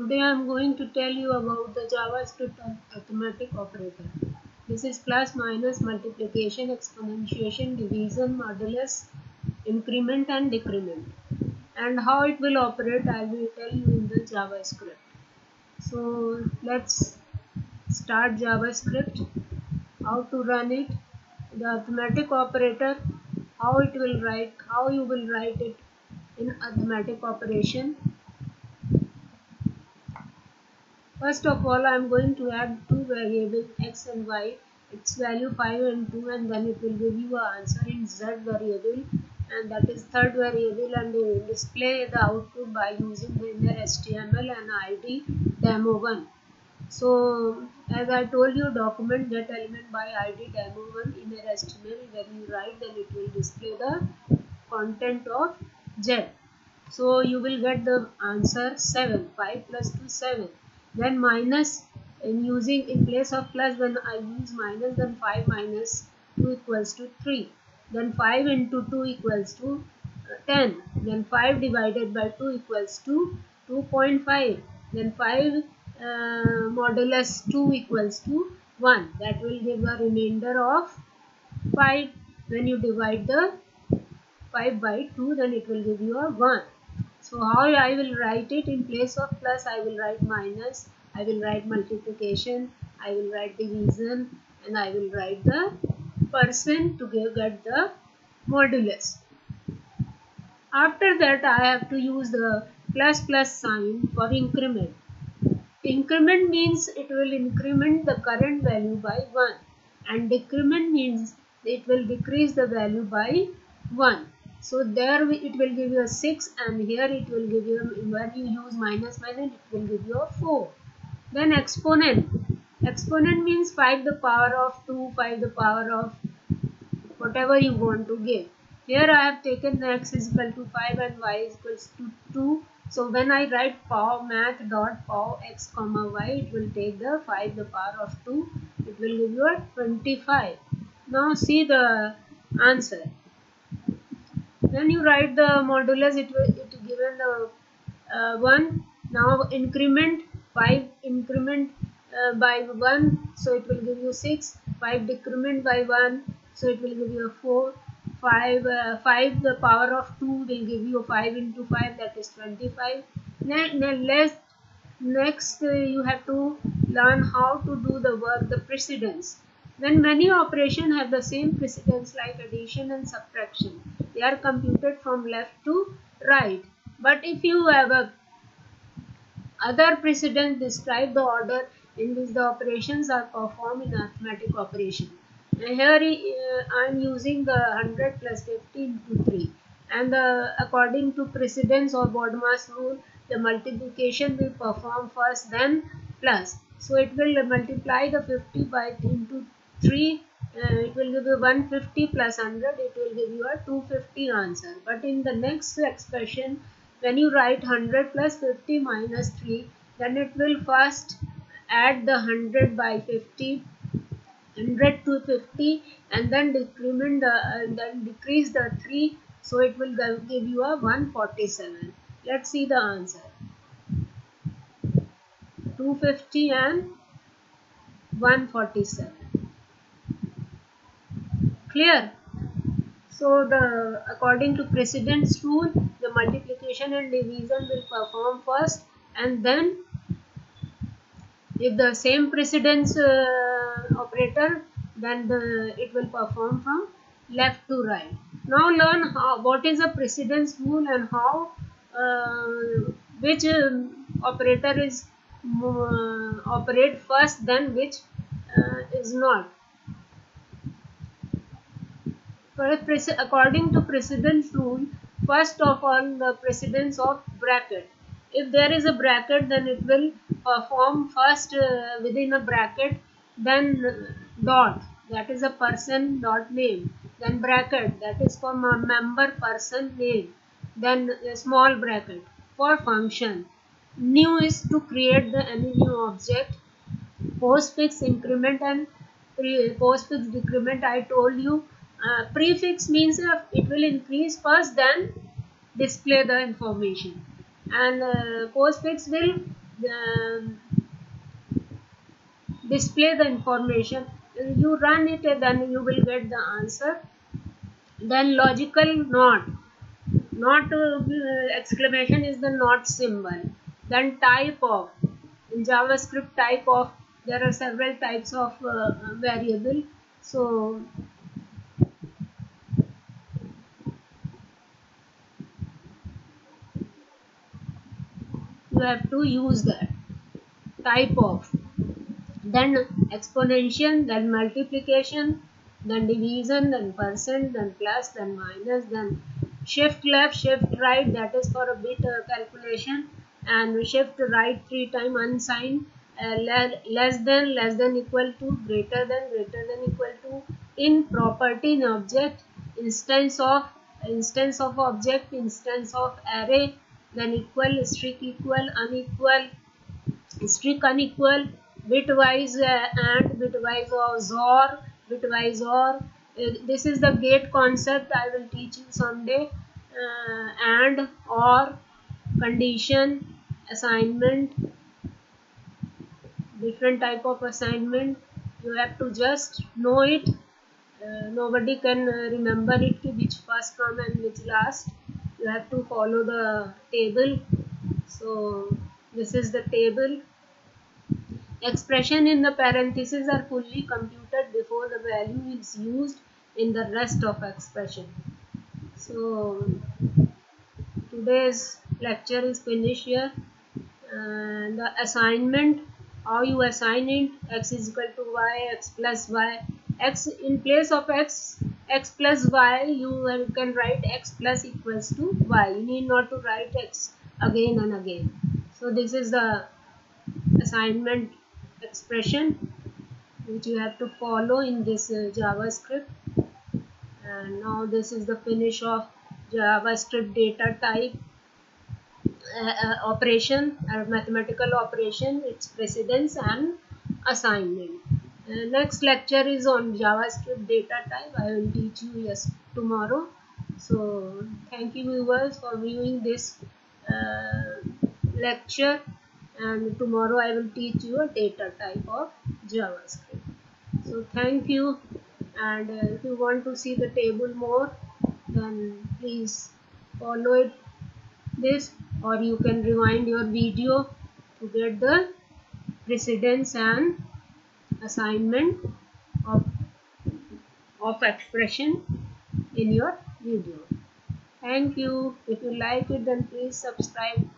Today I am going to tell you about the JavaScript arithmetic operator. This is plus, minus, multiplication, exponentiation, division, modulus, increment and decrement. And how it will operate I will tell you in the JavaScript. So let's start JavaScript. How to run it, the arithmetic operator, how it will write, how you will write it in arithmetic operation First of all, I am going to add two variables x and y, its value 5 and 2 and then it will give you an answer in z variable and that is third variable and will display the output by using the inner HTML and ID demo1. So as I told you document get element by ID demo1 inner HTML when you write then it will display the content of z. So you will get the answer 7 5 plus 2 7 then minus in using in place of plus when I use minus then 5 minus 2 equals to 3 then 5 into 2 equals to uh, 10 then 5 divided by 2 equals to 2.5 then 5 uh, modulus 2 equals to 1 that will give a remainder of 5 when you divide the 5 by 2 then it will give you a 1 so how I will write it in place of plus I will write minus, I will write multiplication, I will write division and I will write the percent to get the modulus. After that I have to use the plus plus sign for increment. Increment means it will increment the current value by 1 and decrement means it will decrease the value by 1. So there it will give you a 6 and here it will give you, when you use minus minus it will give you a 4. Then exponent. Exponent means 5 the power of 2, 5 the power of whatever you want to give. Here I have taken x is equal to 5 and y is equal to 2. So when I write pow math dot pow x comma y it will take the 5 the power of 2. It will give you a 25. Now see the answer then you write the modulus it will it given the uh, 1 now increment 5 increment uh, by 1 so it will give you 6 5 decrement by 1 so it will give you a 4 5 uh, 5 the power of 2 will give you 5 into 5 that is 25 then less next uh, you have to learn how to do the work the precedence when many operations have the same precedence like addition and subtraction, they are computed from left to right. But if you have a other precedence describe the order in which the operations are performed in arithmetic operation. And here uh, I am using the 100 plus 50 into 3 and uh, according to precedence or BODMAS rule the multiplication will perform first then plus. So it will multiply the 50 by 3 into 3 uh, it will give you 150 plus 100 it will give you a 250 answer. But in the next expression when you write 100 plus 50 minus 3 then it will first add the 100 by 50 100 to 50 and then decrement the uh, then decrease the 3 so it will give you a 147 let's see the answer. 250 and 147 clear? So the according to precedence rule the multiplication and division will perform first and then if the same precedence uh, operator then the it will perform from left to right. Now learn how what is a precedence rule and how uh, which uh, operator is uh, operate first then which uh, is not according to precedence rule, first of all the precedence of bracket. If there is a bracket then it will perform first uh, within a bracket then dot that is a person dot name. Then bracket that is for member person name. Then small bracket for function. New is to create the any new object. Postfix increment and postfix decrement i told you uh, prefix means uh, it will increase first then display the information. And uh, postfix will um, display the information. You run it then you will get the answer. Then logical not. Not uh, exclamation is the not symbol. Then type of. In javascript type of. There are several types of uh, variable. So you have to use that type of then exponential then multiplication then division then percent then plus then minus then shift left shift right that is for a bit uh, calculation and shift right three time unsigned uh, less than less than equal to greater than greater than equal to in property in object instance of instance of object instance of array then equal strict equal unequal. Strict unequal bitwise uh, and bitwise or or bitwise or. Uh, this is the gate concept i will teach you someday. Uh, and or condition assignment. Different type of assignment. You have to just know it. Uh, nobody can uh, remember it which first come and which last you have to follow the table. So this is the table. Expression in the parentheses are fully computed before the value is used in the rest of expression. So today's lecture is finished here. And the assignment how you assign it x is equal to y x plus y x in place of x x plus y you can write x plus equals to y. You need not to write x again and again. So this is the assignment expression which you have to follow in this uh, javascript. And now this is the finish of javascript data type uh, uh, operation or mathematical operation its precedence and assignment next lecture is on javascript data type. I will teach you yes tomorrow. So thank you viewers for viewing this uh, lecture. And tomorrow i will teach you a data type of javascript. So thank you. And uh, if you want to see the table more then please follow it this or you can rewind your video to get the precedence and assignment of, of expression in your video. Thank you. If you like it then please subscribe